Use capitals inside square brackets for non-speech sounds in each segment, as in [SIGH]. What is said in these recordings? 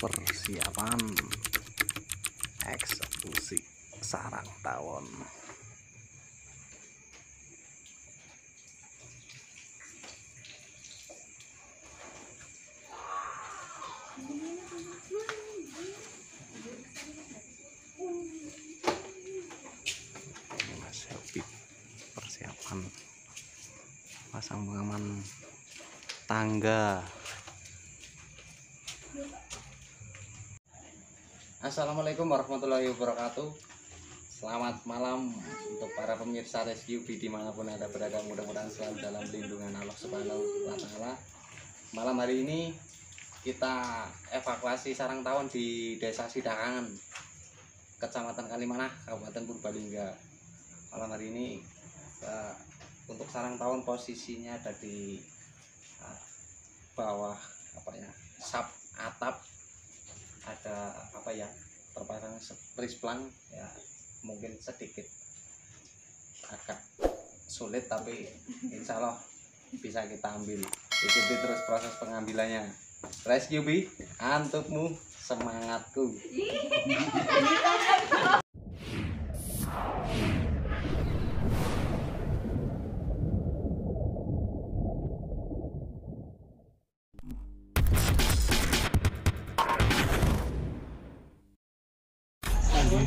persiapan eksekusi sarang tawon. Mas Habib persiapan pasang pengaman tangga Assalamualaikum warahmatullahi wabarakatuh. Selamat malam untuk para pemirsa rescue di di mana pun anda berada. Mudah-mudahan selalu dalam lindungan Allah Subhanahu wa Ta'ala. Malam hari ini kita evakuasi sarang tawon di desa Sidakangan Kecamatan Kalimanah, Kabupaten Purbalingga. Malam hari ini eh, untuk sarang tawon posisinya ada di eh, bawah apa ya sap atap ada apa ya terpasang prisplang ya mungkin sedikit agak sulit tapi insya Allah bisa kita ambil. Ikuti terus proses pengambilannya. Rescue bi antukmu semangatku [LAUGHS]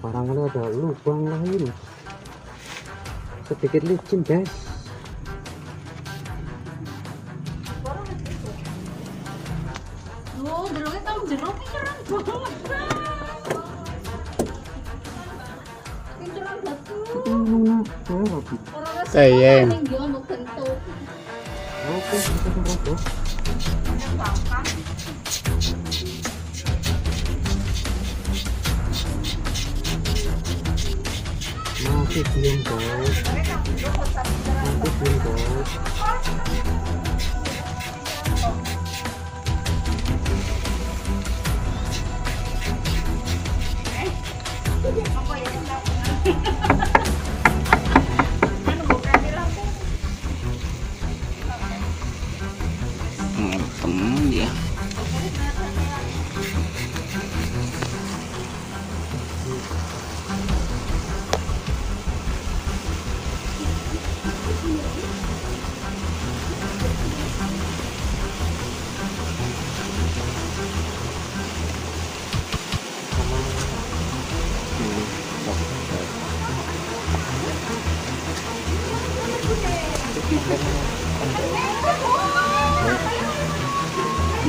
barangkali ada lubang lain sedikit licin guys. Jeruk keren banget, Sayang. Ono bentuk. oke kita coba masih belum guys masih belum guys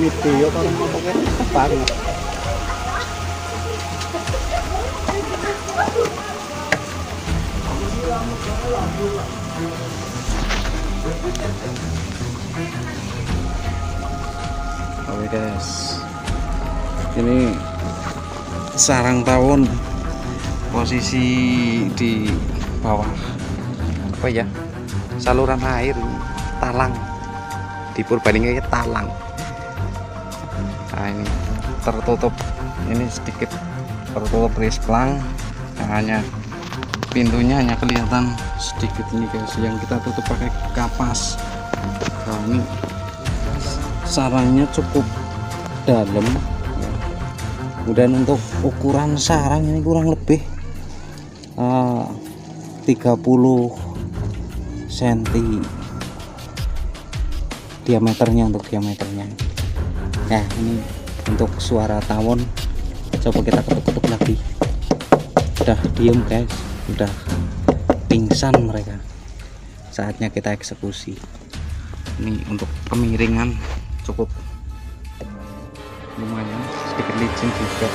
Pakai banget. Oke guys, ini sarang tawon posisi di bawah. Apa ya? Saluran air talang. Di Purbalingga ini talang nah ini tertutup. Ini sedikit tertutup risplang hanya pintunya hanya kelihatan sedikit ini guys. Yang kita tutup pakai kapas. Nah ini sarangnya cukup dalam ya. kemudian untuk ukuran sarang ini kurang lebih eh, 30 cm diameternya untuk diameternya Nah ini untuk suara tawon. Coba kita ketuk-ketuk lagi. Udah diem guys. Udah pingsan mereka. Saatnya kita eksekusi. Ini untuk kemiringan cukup lumayan. Sedikit licin juga.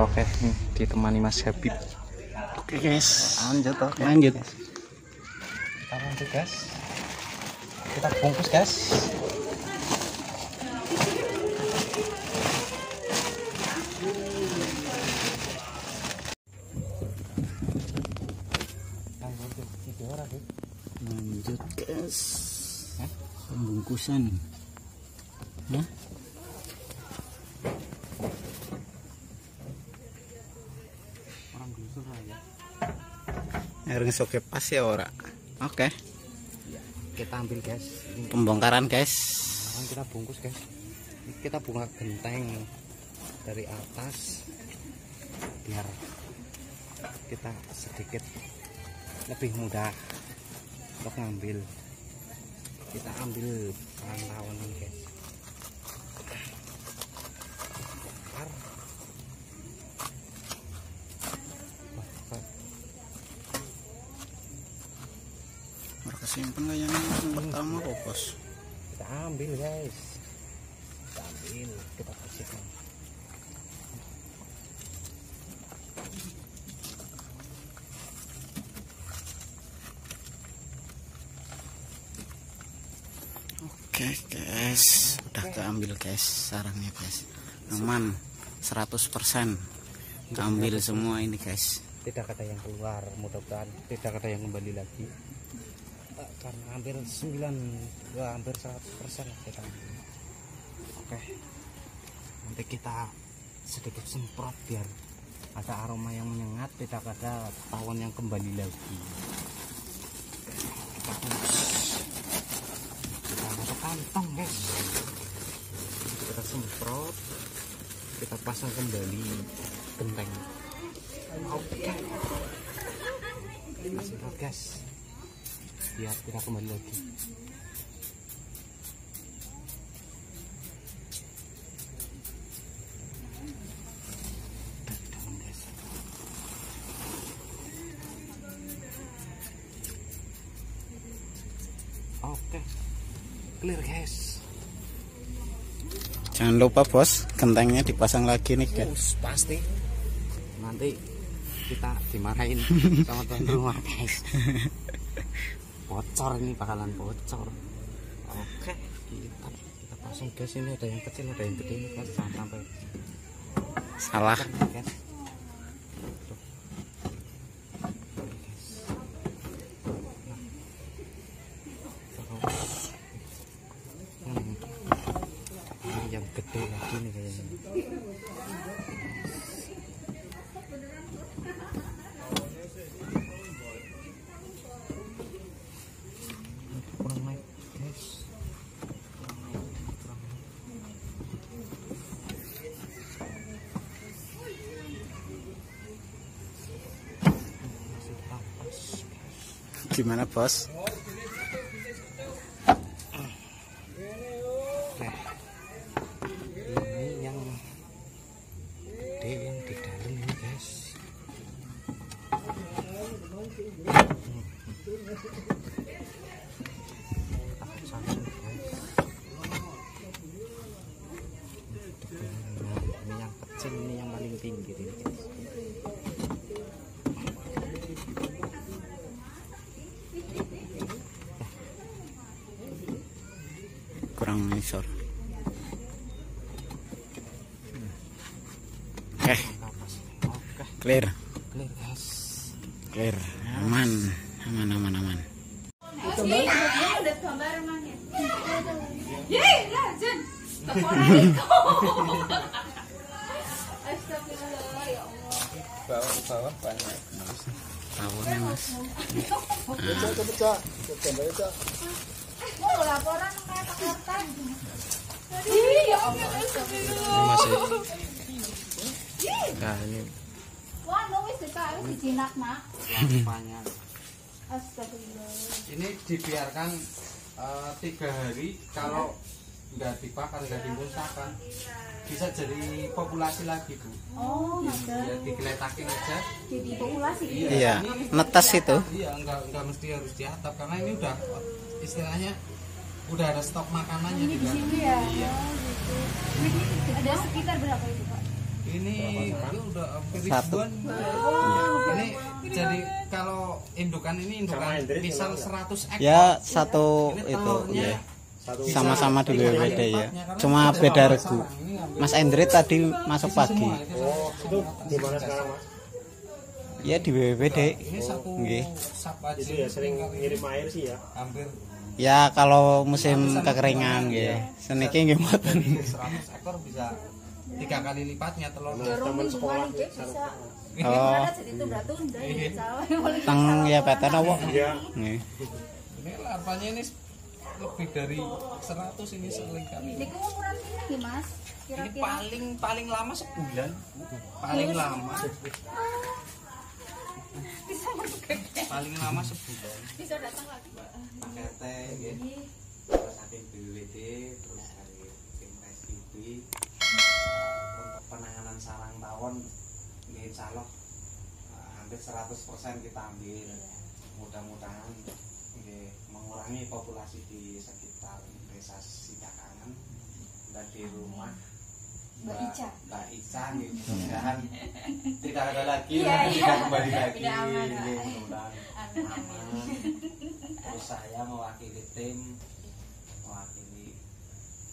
Oke nih ditemani Mas Habib. Oke guys. Lanjut oke. Lanjut. Kita lanjut guys. Kita bungkus guys bungkusan Hah? orang gusur aja Yang soke pas ya ora. Oke, kita ambil guys. Ini pembongkaran guys. sekarang kita bungkus guys. Ini kita buka genteng dari atas biar kita sedikit lebih mudah untuk ngambil kita ambil rantauan ini guys. Bongkar. Mereka simpen kayaknya yang pertama kok bos. kita ambil guys kita ambil kita bersihkan Oke guys, udah keambil guys sarangnya guys. Aman 100% Ambil semua ini guys. tidak ada yang keluar mudah-mudahan tidak ada yang kembali lagi. Karena hampir 9 ya, hampir 100 persen kita oke. Nanti kita sedikit semprot biar ada aroma yang menyengat tidak ada tawon yang kembali lagi kantong guys kita semprot kita pasang kembali genteng. Oke. Kita semprot guys. Biar tidak kembali lagi Jangan lupa bos, gentengnya dipasang lagi nih guys. Us, pasti. Nanti kita dimarahin [LAUGHS] sama tuan rumah guys. Bocor ini bakalan bocor. Oke kita kita pasang gas ini. Ada yang kecil ada yang gede ini guys jangan sampai Salah. guys Tuh. Oke, guys. Nah. Hmm. ini yang gede lagi nih Gimana bos? Oke. ini yang gede yang di dalam ini guys Kita pasang, guys. Nah, ini yang kecil ini yang paling tinggi ini Kurang nisor. Oke, Kapas. oke clear, clear, aman, aman, aman, aman. Ya bawah bawah banyak mas. Mau laporan kayak paketan. Ya Allah, masih nah ini Wah, ditaruh di jinak, Mak. banyak. Ini dibiarkan eh, tiga hari kalau nggak dibakar nggak dimusnahkan bisa jadi populasi lagi bu Oh, ya digeletakin aja Jadi populasi gitu. Iya, netes itu. iya nggak nggak mesti harus diatap karena ini udah istilahnya udah ada stok makanannya Ini di sini ya. iya Oh, gitu. Ada sekitar berapa itu, Pak? Ini itu udah hampir Satu. ini jadi kalau indukan ini indukan misal 100 ekor Ya satu ini itu, ya. Sama-sama di BWD ya. Cuma beda regu. Mas Endrit tadi masuk pagi. itu itu gimana sekarang mas? Ya di BBD. ini satu Nggih. itu ya sering ngirim air sih ya hampir Ya kalau musim kekeringan gitu. Seniki nggih mboten. 100 ekor bisa tiga kali lipatnya telur. Dorong mingguan iki bisa. Oh, ya. Salah. teng ya peten apa? Nggih. ini larvanya ini lebih dari 100 ini sekali kali Niku ukuran ini Mas. ini Kira-kira. paling paling lama sebulan. Paling lama. [LAUGHS] bisa masuk ke paling lama sebulan. Bisa datang lagi. pakai teh gitu terus saking BWD terus dari tim SIB untuk penanganan sarang tawon ini insya Allah eh, hampir 100% kita ambil mudah-mudahan mengurangi populasi di sekitar desa Sidakangan dan di rumah Mbak Ica. Mbak Ica mudah-mudahan tidak ada lagi Iya, iya. tidak kembali lagi aman terus saya mewakili tim mewakili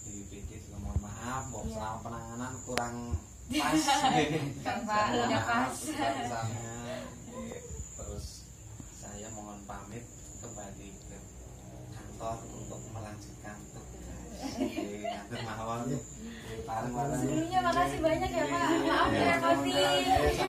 BPD juga mohon maaf bahwa Iya. selama penanganan kurang [LAUGHS] pas Pak, maaf, pas. misalnya, terus saya mohon pamit kembali ke kantor untuk melanjutkan tugas ngatur mawon. Sebelumnya makasih banyak ya Pak. Maaf ya Kopi.